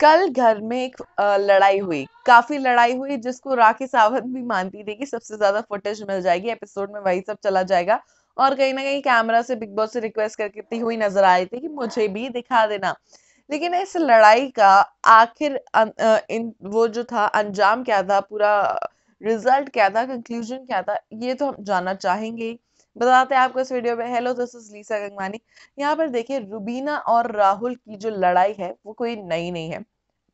कल घर में एक लड़ाई हुई। काफ़ी लड़ाई हुई जिसको राखी सावंत भी मानती थी कि सबसे ज़्यादा फुटेज मिल जाएगी एपिसोड में वही सब चला जाएगा। और कहीं ना कहीं कैमरा से बिग बॉस से रिक्वेस्ट करती हुई नज़र आ रही थी कि मुझे भी दिखा देना। लेकिन इस लड़ाई का आखिर इन, वो जो था, अंजाम क्या था, पूरा रिज़ल्ट क्या था कंक्लूजन क्या था, ये तो हम जानना चाहेंगे। बताते हैं आपको इस वीडियो में। Hello this is Lisa Gangwani यहाँ पर देखिए, रुबीना और राहुल की जो लड़ाई है, वो कोई नई नहीं है।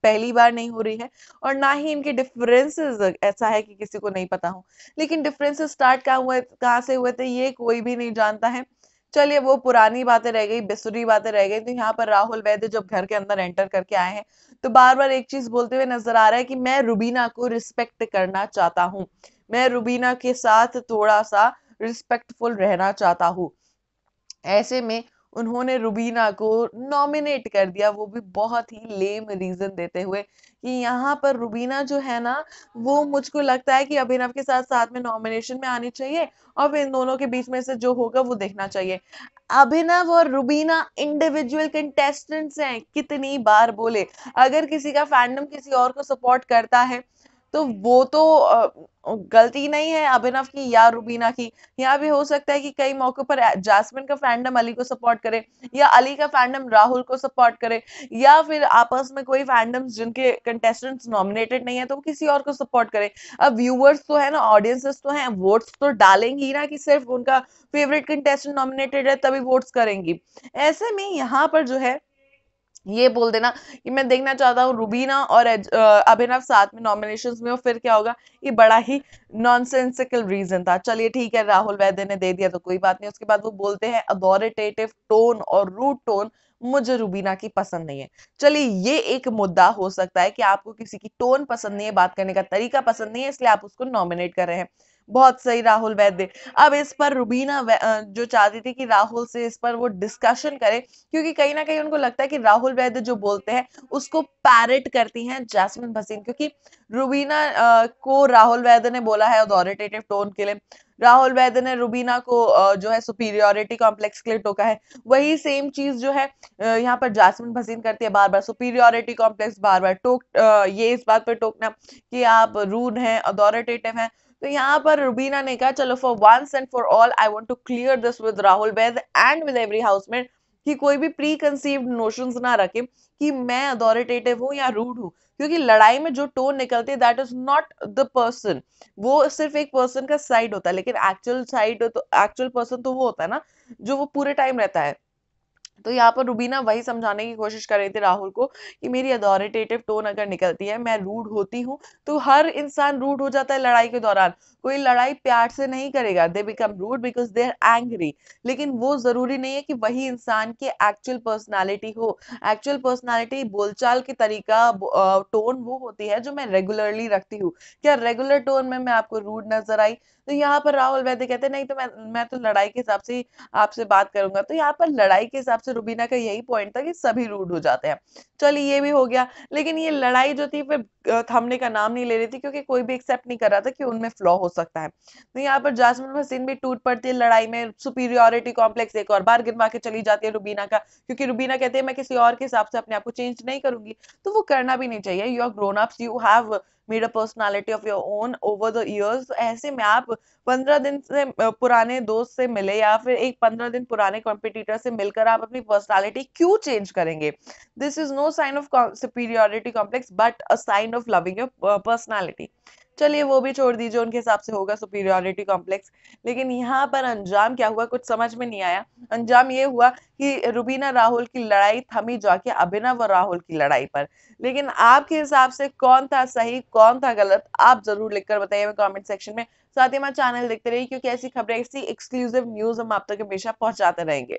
पहली बार नहीं हो रही है और ना ही इनके डिफरेंसेस ऐसा है कि किसी को नहीं पता हो। लेकिन डिफरेंसेस स्टार्ट कहाँ हुए, कहाँ से हुए थे, ये कोई भी नहीं जानता है। चलिए, वो पुरानी बातें रह गई बिसुरी बातें रह गई। तो यहाँ पर राहुल वैद्य जब घर के अंदर एंटर करके आए हैं तो बार बार एक चीज़ बोलते हुए नज़र आ रहा है कि मैं रुबीना को रिस्पेक्ट करना चाहता हूँ। मैं रुबीना के साथ थोड़ा सा रिस्पेक्टफुल रहना चाहता हूँ। ऐसे में उन्होंने रुबीना को नॉमिनेट कर दिया। वो भी बहुत ही लेम रीजन देते हुए कि यहाँ पर रुबीना जो है ना, वो मुझको लगता है कि अभिनव के साथ साथ में नॉमिनेशन में आनी चाहिए और इन दोनों के बीच में से जो होगा वो देखना चाहिए। अभिनव और रुबीना इंडिविजुअल कंटेस्टेंट्स हैं, कितनी बार बोले। अगर किसी का फैंडम किसी और को सपोर्ट करता है तो वो तो गलती नहीं है अभिनव की या रुबीना की। यहाँ भी हो सकता है कि कई मौके पर जासमिन का फैंडम अली को सपोर्ट करे या अली का फैंडम राहुल को सपोर्ट करे या फिर आपस में कोई फैंडम जिनके कंटेस्टेंट्स नॉमिनेटेड नहीं है तो वो किसी और को सपोर्ट करे। अब व्यूअर्स तो है ना ऑडियंसेस तो है वोट्स तो डालेंगी ना कि सिर्फ़ उनका फेवरेट कंटेस्टेंट नॉमिनेटेड है तभी वोट्स करेंगी। ऐसे में यहाँ पर जो है ये बोल देना कि मैं देखना चाहता हूँ रुबीना और अभिनव साथ में नॉमिनेशन में और फिर क्या होगा? ये बड़ा ही नॉनसेंसिकल रीजन था। चलिए ठीक है, राहुल वैद्य ने दे दिया तो कोई बात नहीं। उसके बाद वो बोलते हैं अथॉरिटेटिव टोन और रूट टोन मुझे रुबीना की पसंद नहीं है। चलिए ये एक मुद्दा हो सकता है कि आपको किसी की टोन पसंद नहीं है, बात करने का तरीका पसंद नहीं है, इसलिए आप उसको नॉमिनेट कर रहे हैं। बहुत सही राहुल वैद्य। अब इस पर रुबीना जो चाहती थी कि राहुल से इस पर वो डिस्कशन करे, क्योंकि कहीं ना कहीं उनको लगता है कि राहुल वैद्य जो बोलते हैं, उसको पैरट करती हैं जैस्मिन भसीन। क्योंकि रुबीना को राहुल वैद्य ने बोला है अथॉरिटेटिव टोन के लिए। राहुल वैद्य ने रुबीना को जो है सुपीरियोरिटी कॉम्प्लेक्स के लिए टोका है। वही सेम चीज़ जो है यहाँ पर जासमिन भसीन करती है बार बार। सुपीरियोरिटी कॉम्प्लेक्स बार बार टोक ये इस बात पर टोकना कि आप रूड हैं अथॉरिटेटिव हैं। तो यहाँ पर रुबीना ने कहा, चलो for once and for all I want to clear this with Rahul Vaid and with every housemate कि कोई भी प्री कंसीव्ड नोशन ना रखे कि मैं अथॉरिटेटिव हूँ या रूड हूँ। क्योंकि लड़ाई में जो टोन निकलती है that is not the person वो सिर्फ़ एक पर्सन का साइड होता है, लेकिन एक्चुअल साइड तो एक्चुअल पर्सन तो वो होता है ना, जो वो पूरे टाइम रहता है। तो यहाँ पर रुबीना वही समझाने की कोशिश कर रही थी राहुल को कि मेरी अथॉरिटेटिव टोन अगर निकलती है, मैं रूड होती हूँ तो हर इंसान रूड हो जाता है लड़ाई के दौरान। कोई लड़ाई प्यार से नहीं करेगा। They become rude because they are angry लेकिन वो ज़रूरी नहीं है कि वही इंसान की एक्चुअल पर्सनैलिटी हो। एक्चुअल पर्सनैलिटी बोलचाल के तरीका टोन वो होती है जो मैं रेगुलरली रखती हूँ। क्या रेगुलर टोन में मैं आपको रूड नज़र आई? तो यहाँ पर राहुल वैद्य कहते नहीं तो मैं मैं तो लड़ाई के हिसाब से आपसे बात करूँगा। तो यहाँ पर लड़ाई के हिसाब से रुबीना का यही पॉइंट था कि सभी रूड हो जाते हैं। चलिए ये भी हो गया। लेकिन ये लड़ाई जो थी, फिर थमने का नाम नहीं ले रही थी, क्योंकि कोई भी एक्सेप्ट नहीं कर रहा था कि उनमें फ्लॉ हो सकता है। तो यहाँ पर जासमिन भसीन भी टूट पड़ती है लड़ाई में। सुपीरियोरिटी कॉम्प्लेक्स एक और बार गिनवा के चली जाती है रुबीना का, क्योंकि रुबीना कहते हैं, मैं किसी और के हिसाब से अपने आप को चेंज नहीं करूँगी। तो वो करना भी नहीं चाहिए। You are grown ups you have made a personality of your own over the years ऐसे में आप पंद्रह दिन से पुराने दोस्त से मिले या फिर एक पंद्रह दिन पुराने कॉम्पिटिटर से मिलकर आप अपनी पर्सनैलिटी क्यों चेंज करेंगे? This is no sign of superiority complex but a sign of loving your personality चलिए वो भी छोड़ दीजिए, उनके हिसाब से होगा सुपीरियोरिटी कॉम्प्लेक्स लेकिन यहाँ पर अंजाम क्या हुआ, कुछ समझ में नहीं आया। अंजाम ये हुआ कि रुबीना राहुल की लड़ाई थमी जाके अभिनव और राहुल की लड़ाई पर। लेकिन आपके हिसाब से कौन था सही, कौन था गलत, आप ज़रूर लिखकर बताइए कमेंट सेक्शन में। साथ ही हमारा चैनल देखते रहिए, क्योंकि ऐसी खबरें, ऐसी एक्सक्लूसिव न्यूज़ हम आप तक हमेशा पहुंचाते रहेंगे।